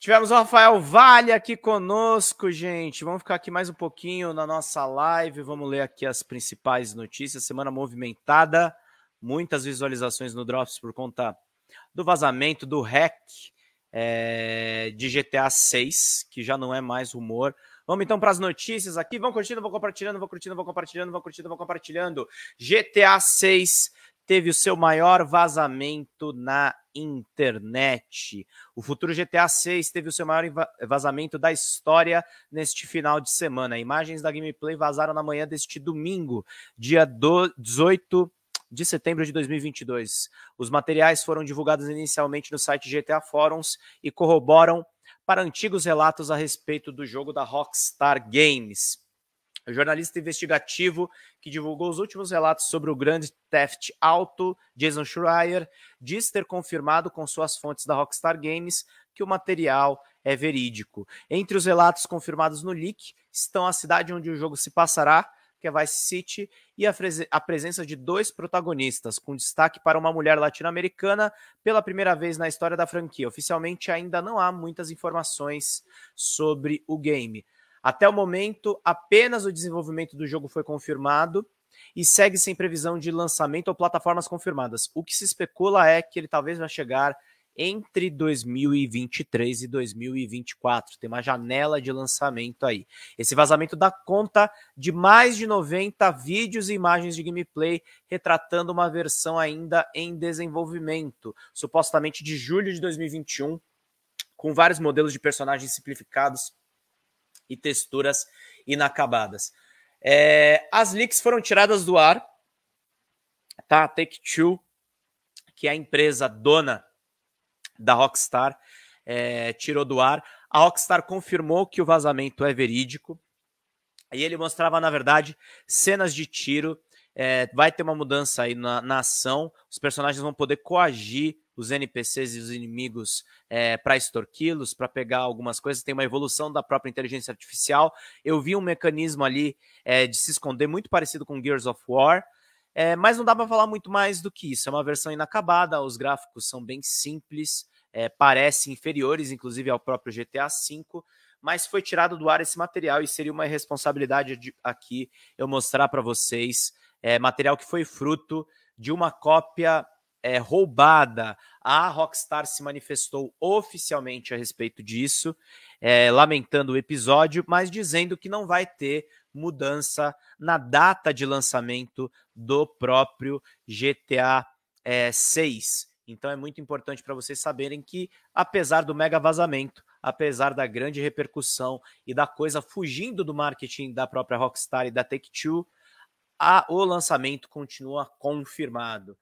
Tivemos o Rafael Vale aqui conosco, gente. Vamos ficar aqui mais um pouquinho na nossa live. Vamos ler aqui as principais notícias. Semana movimentada, muitas visualizações no Drops por conta do vazamento do hack é, de GTA 6, que já não é mais rumor. Vamos então para as notícias aqui. Vão curtindo, vão compartilhando, vão curtindo, vão compartilhando, vão curtindo, vão compartilhando. GTA 6 teve o seu maior vazamento na internet. O futuro GTA 6 teve o seu maior vazamento da história neste final de semana. Imagens da gameplay vazaram na manhã deste domingo, dia 18 de setembro de 2022. Os materiais foram divulgados inicialmente no site GTA Forums e corroboram para antigos relatos a respeito do jogo da Rockstar Games. O jornalista investigativo que divulgou os últimos relatos sobre o Grand Theft Auto, Jason Schreier, diz ter confirmado com suas fontes da Rockstar Games que o material é verídico. Entre os relatos confirmados no leak estão a cidade onde o jogo se passará, que é Vice City, e a, a presença de dois protagonistas, com destaque para uma mulher latino-americana pela primeira vez na história da franquia. Oficialmente ainda não há muitas informações sobre o game. Até o momento, apenas o desenvolvimento do jogo foi confirmado e segue sem previsão de lançamento ou plataformas confirmadas. O que se especula é que ele talvez vai chegar entre 2023 e 2024. Tem uma janela de lançamento aí. Esse vazamento dá conta de mais de 90 vídeos e imagens de gameplay retratando uma versão ainda em desenvolvimento, supostamente de julho de 2021, com vários modelos de personagens simplificados e texturas inacabadas. É, as leaks foram tiradas do ar, tá? Take-Two, que é a empresa dona da Rockstar, é, tirou do ar. A Rockstar confirmou que o vazamento é verídico. E ele mostrava, na verdade, cenas de tiro. É, vai ter uma mudança aí na, na ação. Os personagens vão poder coagir os NPCs e os inimigos é, para extorquí-los, para pegar algumas coisas. Tem uma evolução da própria inteligência artificial. Eu vi um mecanismo ali é, de se esconder muito parecido com Gears of War. É, mas não dá para falar muito mais do que isso. É uma versão inacabada, os gráficos são bem simples, é, parecem inferiores, inclusive, ao próprio GTA V, mas foi tirado do ar esse material e seria uma irresponsabilidade de, aqui eu mostrar para vocês é, material que foi fruto de uma cópia é, roubada. A Rockstar se manifestou oficialmente a respeito disso, é, lamentando o episódio, mas dizendo que não vai ter mudança na data de lançamento do próprio GTA é, 6. Então é muito importante para vocês saberem que, apesar do mega vazamento, apesar da grande repercussão e da coisa fugindo do marketing da própria Rockstar e da Take-Two, o lançamento continua confirmado.